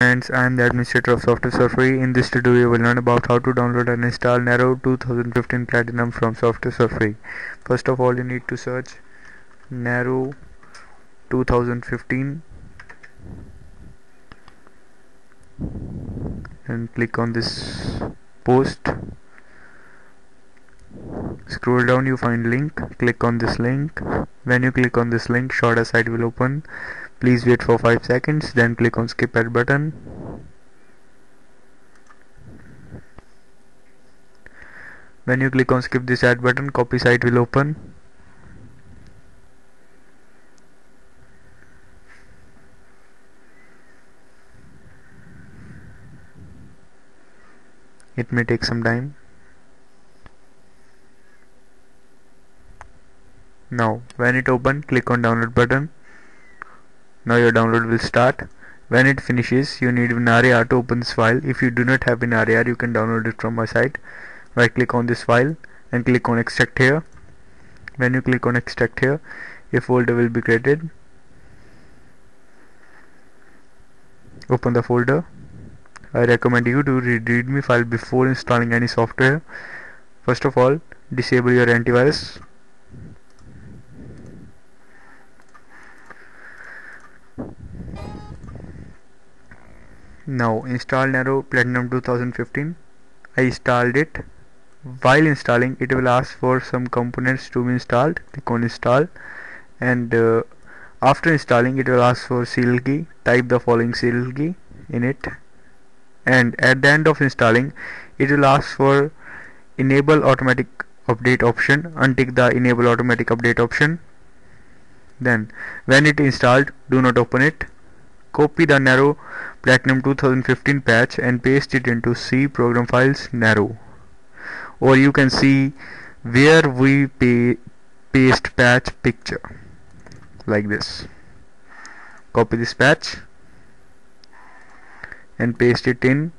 friends, I am the administrator of Software Free. In this tutorial, we will learn about how to download and install Nero 2015 Platinum from Software Free. First of all, you need to search Nero 2015 and click on this post. Scroll down, you find link. Click on this link. When you click on this link, Shorter site will open please wait for 5 seconds then click on skip ad button. When you click on skip this ad button copy site will open. It may take some time. Now when it open click on download button now your download will start. When it finishes you need WinRAR to open this file. If you do not have WinRAR you can download it from my site. Right click on this file and click on extract here. When you click on extract here a folder will be created. Open the folder. I recommend you to read readme file before installing any software. First of all disable your antivirus now install Nero Platinum 2015 I installed it. While installing it will ask for some components to be installed. Click on install. And uh, after installing it will ask for serial key. Type the following serial key in it. And at the end of installing it will ask for enable automatic update option. Untick the enable automatic update option. Then when it installed do not open it Copy the Nero Platinum 2015 patch and paste it into C program files Nero Or you can see where we paste patch picture. Like this. Copy this patch and paste it in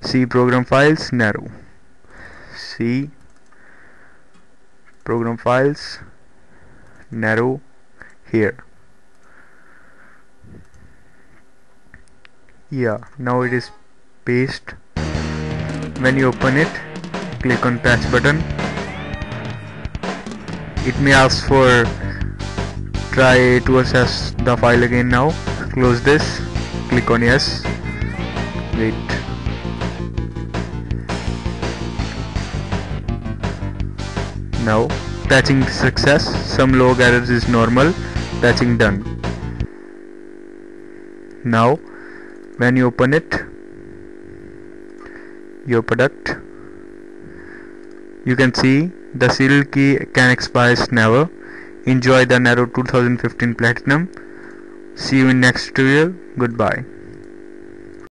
C program files Nero C program files Nero here yeah now it is paste. When you open it click on patch button. It may ask for try to access the file again now. Close this click on yes. Wait. Now patching success. Some log errors is normal. Patching done. Now when you open it your product you can see the serial key can expire never. Enjoy the Nero 2015 platinum. See you in next tutorial. Goodbye